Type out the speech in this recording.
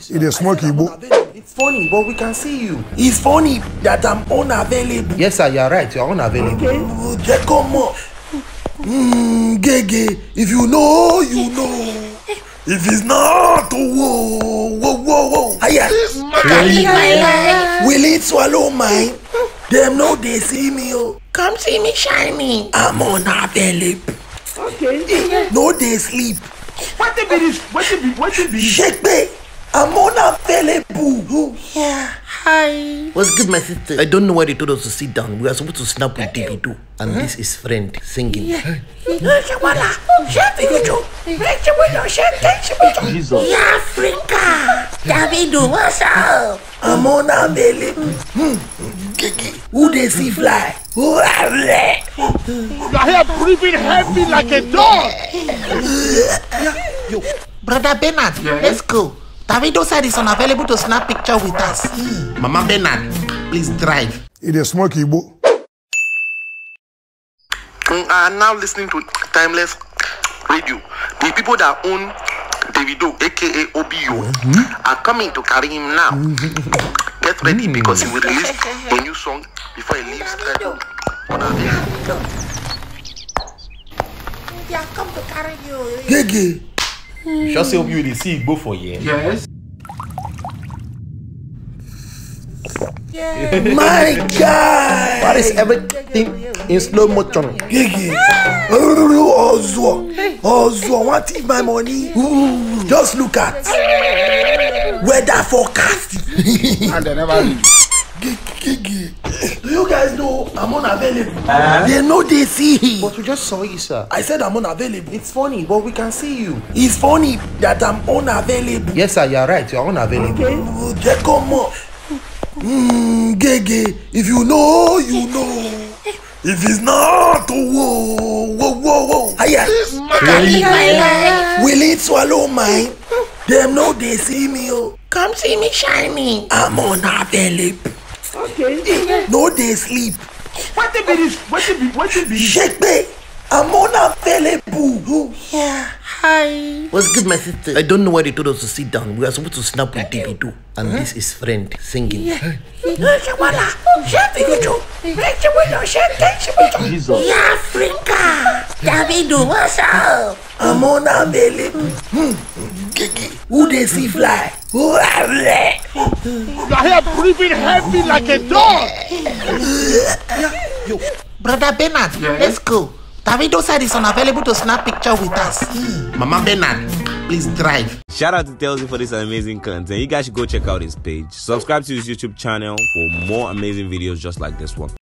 He dey smoke Igbo. It's funny, but we can see you. It's funny that I'm unavailable. Yes, sir, you're right. You're unavailable. Oh, Jẹ́ kọ́ mọ̀. Mm, Gege, if you know, you know. If it's not, whoa, whoa, whoa, whoa. Aya, will it swallow mine? Them no dey see me oh. Come see me shiny. I'm unavailable. Okay. No dey sleep. Wetin be this? Wetin be wetin be this? Shekpe, I'm unavailable. Yeah. What's good, my sister? I don't know why they told us to sit down. We are supposed to snap with Davido. And this is friend singing. Yeah. Jesus. Davido, what's up? I'm unavailable. Hmm. Gege, who dey see fly? Oh, ah, You are here breathing heavy like a dog. Yo, Brother Bernard, let's go. Davido said he's unavailable to snap picture with us. Mama Bernard, please drive. It is dey smoke Igbo. Mm, are now listening to Timeless Radio. The people that own Davido, aka OBO, are coming to carry him now. Get ready because he will release a new song before he leaves. Uh, on our day. Gege, Just say you will see Igbo for you. Yes. My guy. Why is everything in slow motion? Gege, Ozuo, Ozuo, want to eat my money? Ooh, Just look at weather forecast. And they never leave. Gege, do you guys know I'm unavailable? They know they see. But we just saw you, sir. I said I'm unavailable. It's funny, but we can see you. It's funny that I'm unavailable. Yes, sir, you're right. You're unavailable. Oh, Jẹ́ kọ́ mọ̀. Mm, Gege, if you know, you know. If it's not, whoa, whoa, whoa, whoa. Aya, will it swallow mine? Them no dey see me oh. Come see me shiny. I'm unavailable. Okay. No dey sleep. Wetin be this? Wetin be wetin be this? Shekpe, I'm unavailable. Oh, yeah. What's good, my sister? I don't know why they told us to sit down. We are supposed to snap with Davido. And this is friend singing. Yeah. Jesus. Davido, what's up? I'm unavailable. Hmm. Gege, who dey see fly? Oh, ah, You are here breathing heavy like a dog. Yeah. Yo. Brother Bernard, let's go. Davido said he's unavailable to snap picture with us. Mama Bernard, please drive. Shout out to Tellzy for this amazing content. You guys should go check out his page. Subscribe to his YouTube channel for more amazing videos just like this one.